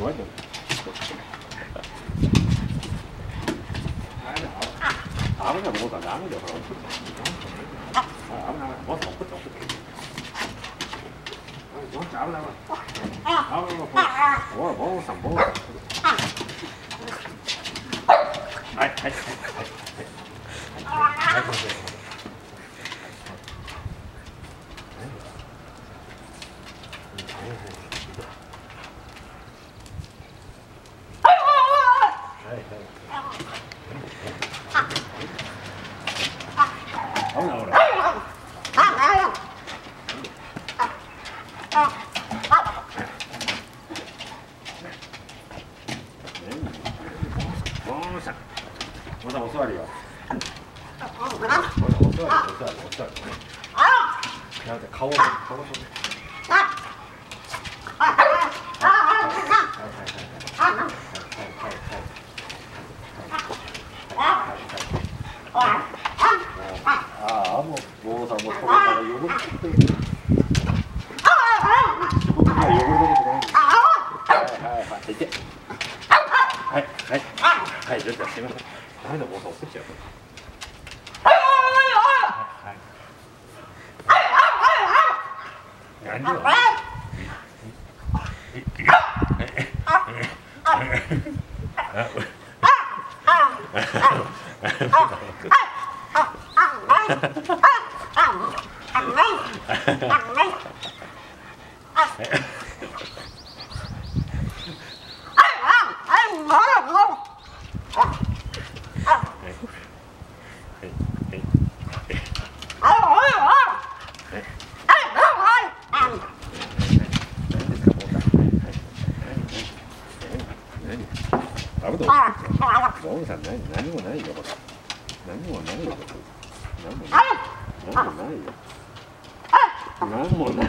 Bueno. Ağzına bu da devam ediyor. Ağzına bak, bak, bak. Ağzına bak. Ağzına bak. Bol, bol, sen bol. Hay, hay. Hay, hay. 顔顔 Ah! Thằng đấy à. 何もないよ。何もないよ。何もないよ。何もないよ。Vámonos.